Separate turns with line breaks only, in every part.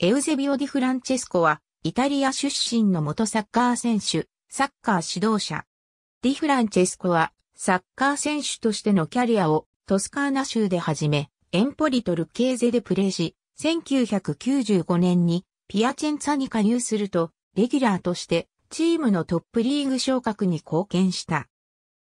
エウゼビオ・ディ・フランチェスコは、イタリア出身の元サッカー選手、サッカー指導者。ディ・フランチェスコは、サッカー選手としてのキャリアをトスカーナ州で始め、エンポリト・ルケーゼでプレーし、1995年にピアチェンツァに加入すると、レギュラーとしてチームのトップリーグ昇格に貢献した。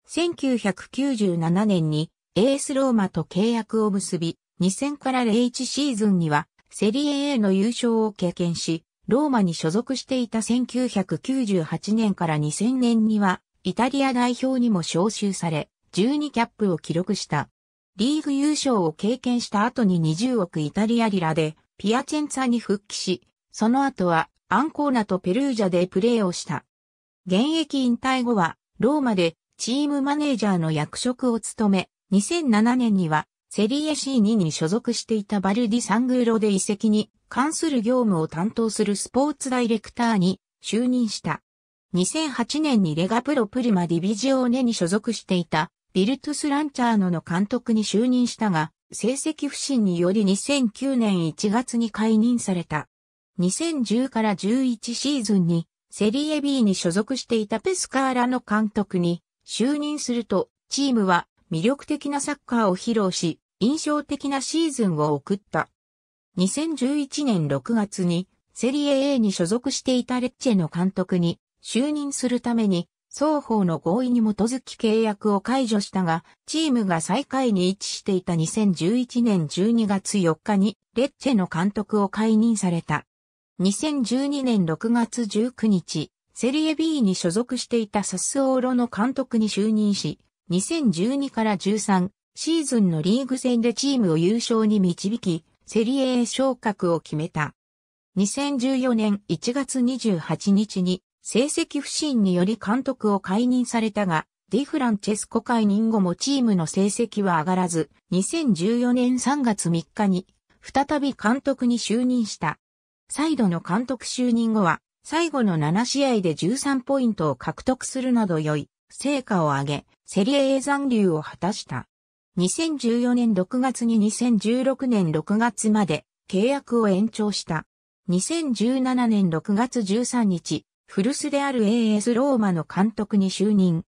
1997年にエースローマと契約を結び、2000から01シーズンにはセリエ A の優勝を経験し、ローマに所属していた1998年から2000年には、イタリア代表にも招集され、12キャップを記録した。リーグ優勝を経験した後に20億イタリアリラで、ピアチェンツァに復帰し、その後は、アンコーナとペルージャでプレーをした。現役引退後は、ローマでチームマネージャーの役職を務め、2007年にはセリエ C2 に所属していたバルディ・サングーロで移籍に関する業務を担当するスポーツダイレクターに就任した。2008年にレガプロプリマディビジオーネに所属していたビルトゥス・ランチャーノの監督に就任したが、成績不振により2009年1月に解任された。2010から11シーズンにセリエ B に所属していたペスカーラの監督に就任すると、チームは魅力的なサッカーを披露し、印象的なシーズンを送った。2011年6月にセリエ A に所属していたレッチェの監督に就任するために双方の合意に基づき契約を解除したが、チームが最下位に位置していた2011年12月4日にレッチェの監督を解任された。2012年6月19日、セリエ B に所属していたサスオーロの監督に就任し、2012から13シーズンのリーグ戦でチームを優勝に導き、セリエ A 昇格を決めた。2014年1月28日に成績不振により監督を解任されたが、ディフランチェスコ解任後もチームの成績は上がらず、2014年3月3日に再び監督に就任した。再度の監督就任後は、最後の7試合で13ポイントを獲得するなど良い成果を上げ、セリエ A 残留を果たした。2014年6月に2016年6月まで契約を延長した。2017年6月13日、古巣である AS ローマの監督に就任。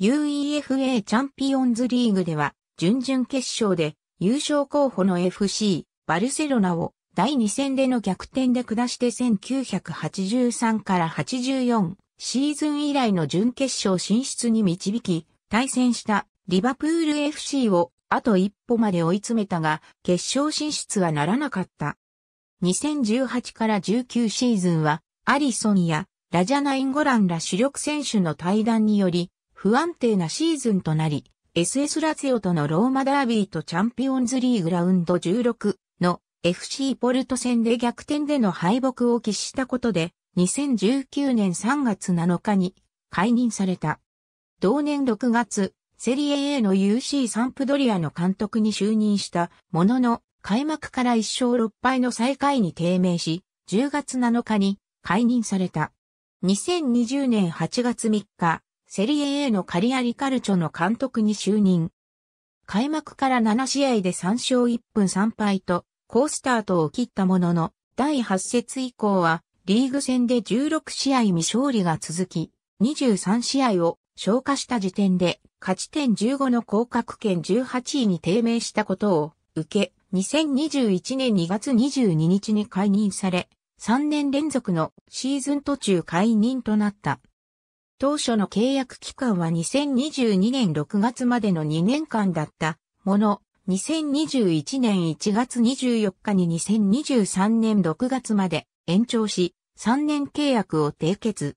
UEFA チャンピオンズリーグでは、準々決勝で優勝候補の FC バルセロナを第2戦での逆転で下して1983から84シーズン以来の準決勝進出に導き、対戦したリバプール FC をあと一歩まで追い詰めたが、決勝進出はならなかった。2018から19シーズンは、アリソンやラジャナインゴランら主力選手の対談により、不安定なシーズンとなり、SS ラツィオとのローマダービーとチャンピオンズリーグラウンド16の FC ポルト戦で逆転での敗北を喫したことで、2019年3月7日に解任された。同年6月、セリエ A の UC サンプドリアの監督に就任したものの、開幕から1勝6敗の最下位に低迷し、10月7日に解任された。2020年8月3日、セリエ A のカリアリカルチョの監督に就任。開幕から7試合で3勝1分3敗と、好スタートを切ったものの、第8節以降は、リーグ戦で16試合未勝利が続き、23試合を消化した時点で勝ち点15の降格圏18位に低迷したことを受け、2021年2月22日に解任され、3年連続のシーズン途中解任となった。当初の契約期間は2022年6月までの2年間だったもの、2021年1月24日に2023年6月まで延長し、3年契約を締結。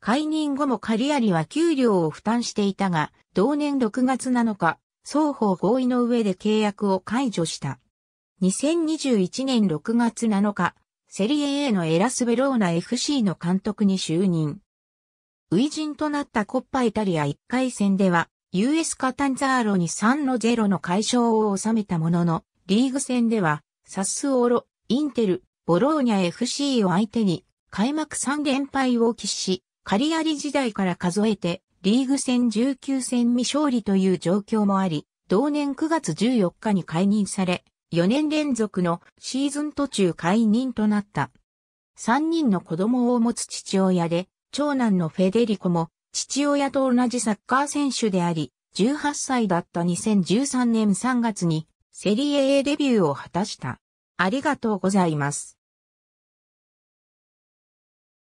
解任後もカリアリは給料を負担していたが、同年6月7日、双方合意の上で契約を解除した。2021年6月7日、セリエ A のエラスベローナ FC の監督に就任。初陣となったコッパイタリア1回戦では、US カタンザーロに3-0の快勝を収めたものの、リーグ戦では、サスオーロ、インテル、ボローニャ FC を相手に、開幕3連敗を喫し、カリアリ時代から数えて、リーグ戦19戦未勝利という状況もあり、同年9月14日に解任され、4年連続のシーズン途中解任となった。3人の子供を持つ父親で、長男のフェデリコも父親と同じサッカー選手であり、18歳だった2013年3月にセリエ A デビューを果たした。ありがとうございます。